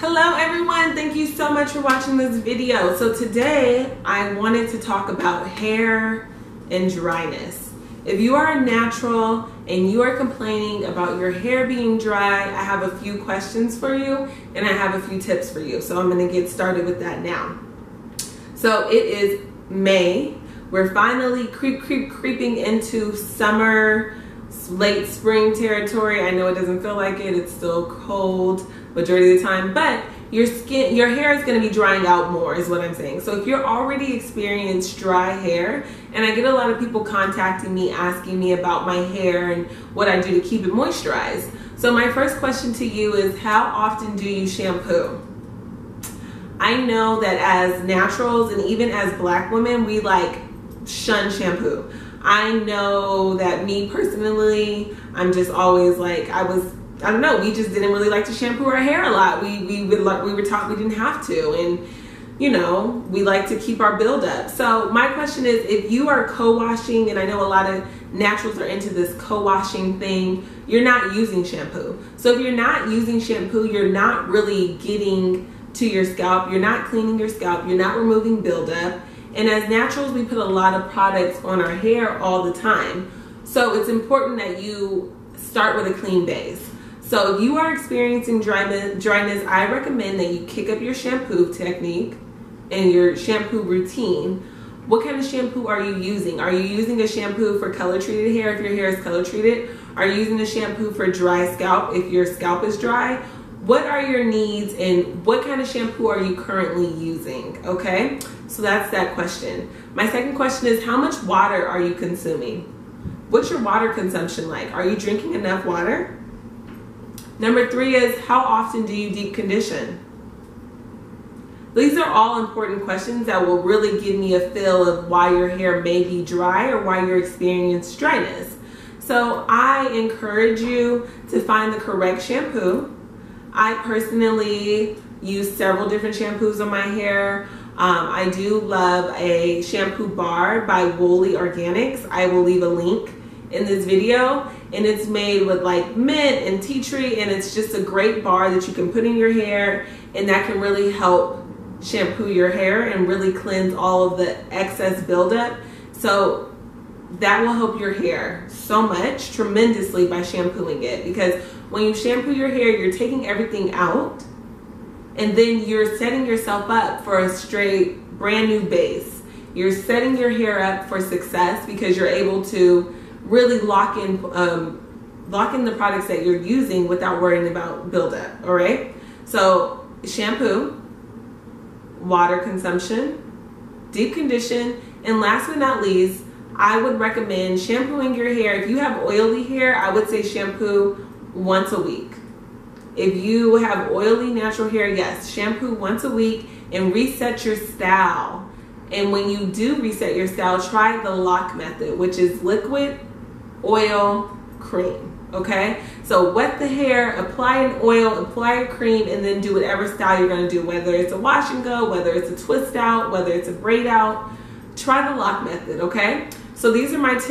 Hello everyone, thank you so much for watching this video. So today I wanted to talk about hair and dryness. If you are a natural and you are complaining about your hair being dry, I have a few questions for you and I have a few tips for you. So I'm gonna get started with that now. So it is May. We're finally creep, creep, creeping into summer, late spring territory. I know it doesn't feel like it, it's still cold majority of the time, but your skin, your hair is going to be drying out more is what I'm saying. So if you're already experienced dry hair, and I get a lot of people contacting me asking me about my hair and what I do to keep it moisturized. So my first question to you is how often do you shampoo? I know that as naturals and even as black women, we like shun shampoo. I know that me personally, I'm just always like, I was I don't know. We just didn't really like to shampoo our hair a lot. We we would like we were taught we didn't have to, and you know we like to keep our buildup. So my question is, if you are co-washing, and I know a lot of naturals are into this co-washing thing, you're not using shampoo. So if you're not using shampoo, you're not really getting to your scalp. You're not cleaning your scalp. You're not removing buildup. And as naturals, we put a lot of products on our hair all the time. So it's important that you start with a clean base. So if you are experiencing dryness, dryness, I recommend that you kick up your shampoo technique and your shampoo routine. What kind of shampoo are you using? Are you using a shampoo for color treated hair if your hair is color treated? Are you using a shampoo for dry scalp if your scalp is dry? What are your needs and what kind of shampoo are you currently using? Okay, so that's that question. My second question is how much water are you consuming? What's your water consumption like? Are you drinking enough water? Number three is how often do you deep condition? These are all important questions that will really give me a feel of why your hair may be dry or why you're experiencing dryness. So I encourage you to find the correct shampoo. I personally use several different shampoos on my hair. Um, I do love a shampoo bar by Woolly Organics. I will leave a link in this video and it's made with like mint and tea tree and it's just a great bar that you can put in your hair and that can really help shampoo your hair and really cleanse all of the excess buildup. So that will help your hair so much tremendously by shampooing it. Because when you shampoo your hair you're taking everything out and then you're setting yourself up for a straight brand new base. You're setting your hair up for success because you're able to really lock in um, lock in the products that you're using without worrying about buildup. All right. So shampoo, water consumption, deep condition, and last but not least, I would recommend shampooing your hair. If you have oily hair, I would say shampoo once a week. If you have oily natural hair, yes, shampoo once a week and reset your style. And when you do reset your style, try the LOC method, which is liquid oil, cream. Okay, so wet the hair, apply an oil, apply a cream, and then do whatever style you're gonna do, whether it's a wash and go, whether it's a twist out, whether it's a braid out. Try the LOC method, okay? So these are my tips.